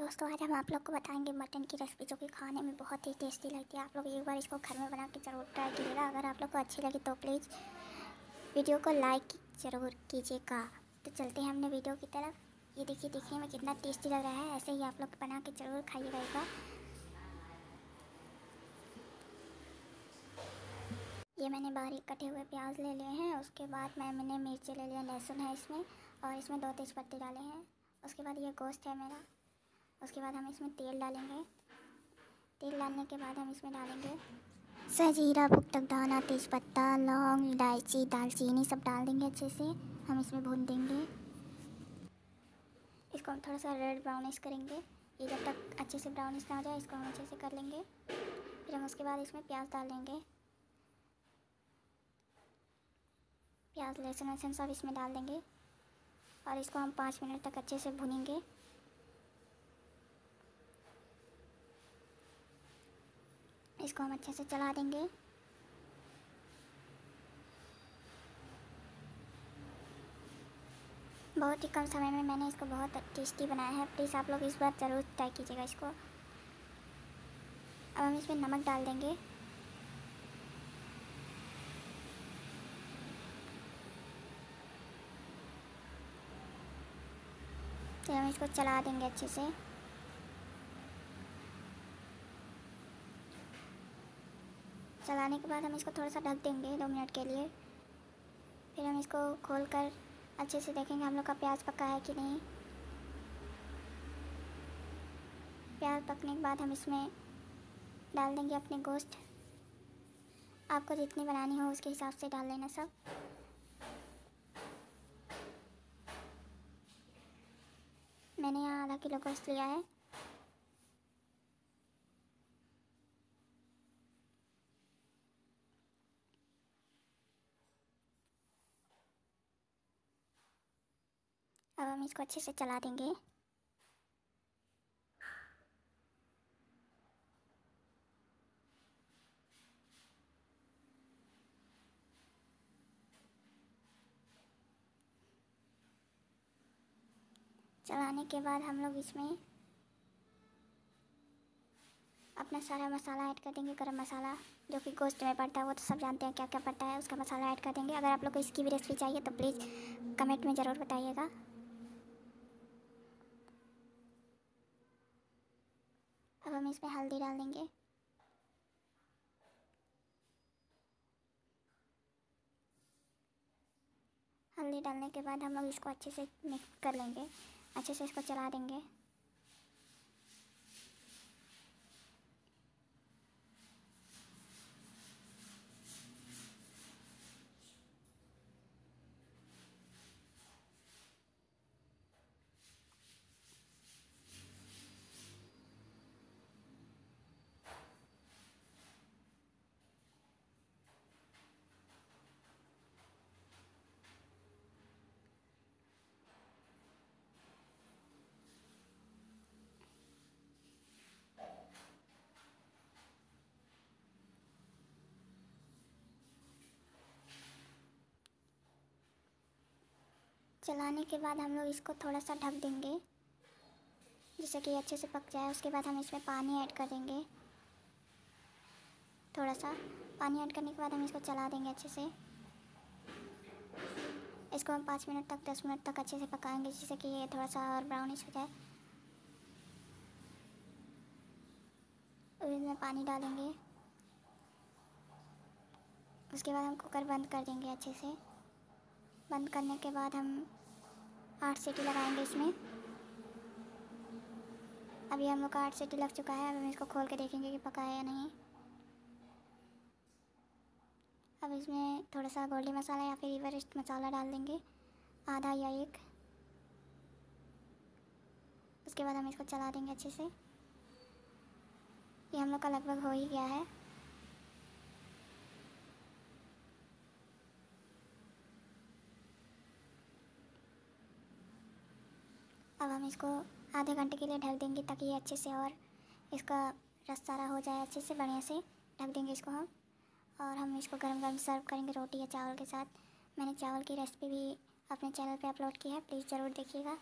दोस्तों, आज हम आप लोग को बताएँगे मटन की रेसिपी जो कि खाने में बहुत ही टेस्टी लगती है। आप लोग एक बार इसको घर में बना के ज़रूर ट्राई कीजिएगा। अगर आप लोग को अच्छी लगी तो प्लीज़ वीडियो को लाइक ज़रूर कीजिएगा। तो चलते हैं हमने वीडियो की तरफ़। ये देखिए देखने में कितना टेस्टी लग रहा है। ऐसे ही आप लोग बना के ज़रूर खाइएगा एक बार। ये मैंने बारीक कटे हुए प्याज ले लिए हैं। उसके बाद मैं, मैंने मिर्ची ले लिया लहसुन है इसमें। और इसमें दो तेज पत्ते डाले हैं। उसके बाद ये गोश्त है मेरा। उसके बाद हम इसमें तेल डालेंगे। तेल डालने के बाद हम इसमें डालेंगे सजीरा पुकटक दाना, तेज़पत्ता, लौंग, इलायची, दालचीनी सब डाल देंगे अच्छे से। हम इसमें भून देंगे। इसको हम थोड़ा सा रेड ब्राउनिश करेंगे। ये जब तक अच्छे से ब्राउनिश ना हो जाए, इसको हम अच्छे से कर लेंगे। फिर हम उसके बाद इसमें प्याज डाल देंगे। प्याज, लहसुन वहसुन सब इसमें डाल देंगे। और इसको हम पाँच मिनट तक अच्छे से भुनेंगे। इसको हम अच्छे से चला देंगे। बहुत ही कम समय में मैंने इसको बहुत टेस्टी बनाया है। प्लीज़ आप लोग इस बार ज़रूर ट्राई कीजिएगा इसको। अब हम इसमें नमक डाल देंगे। फिर हम इसको चला देंगे अच्छे से। चलाने के बाद हम इसको थोड़ा सा ढक देंगे दो मिनट के लिए। फिर हम इसको खोल कर अच्छे से देखेंगे हम लोग का प्याज पका है कि नहीं। प्याज पकने के बाद हम इसमें डाल देंगे अपने गोश्त। आपको जितनी बनानी हो उसके हिसाब से डाल लेना सब। मैंने यहाँ आधा किलो गोश्त लिया है। अब हम इसको अच्छे से चला देंगे। चलाने के बाद हम लोग इसमें अपना सारा मसाला ऐड कर देंगे, गरम मसाला, जो कि गोश्त में पड़ता है, वो तो सब जानते हैं क्या क्या पड़ता है, उसका मसाला ऐड कर देंगे। अगर आप लोग को इसकी भी रेसिपी चाहिए तो प्लीज़ कमेंट में ज़रूर बताइएगा। अब हम इसमें हल्दी डाल देंगे। हल्दी डालने के बाद हम लोग इसको अच्छे से मिक्स कर लेंगे। अच्छे से इसको चला देंगे। चलाने के बाद हम लोग इसको थोड़ा सा ढक देंगे। जिससे कि अच्छे से पक जाए, उसके बाद हम इसमें पानी ऐड कर देंगे। थोड़ा सा पानी ऐड करने के बाद हम इसको चला देंगे अच्छे से। इसको हम पाँच मिनट तक, दस मिनट तक अच्छे से पकाएँगे, जिससे कि ये थोड़ा सा और ब्राउनिश हो जाए। इसमें पानी डालेंगे। उसके बाद हम कुकर बंद कर देंगे अच्छे से। बंद करने के बाद हम आठ सीटी लगाएँगे इसमें। अभी हम लोग का आठ सीटी लग चुका है, अब हम इसको खोल के देखेंगे कि पका है या नहीं। अब इसमें थोड़ा सा गोल्डी मसाला या फिर एवरेस्ट मसाला डाल देंगे, आधा या एक। उसके बाद हम इसको चला देंगे अच्छे से। ये हम लोग का लगभग हो ही गया है। अब हम इसको आधे घंटे के लिए ढक देंगे ताकि ये अच्छे से और इसका रस सारा हो जाए, अच्छे से बढ़िया से ढक देंगे इसको हम। और हम इसको गर्म गर्म सर्व करेंगे रोटी या चावल के साथ। मैंने चावल की रेसिपी भी अपने चैनल पे अपलोड की है, प्लीज़ ज़रूर देखिएगा।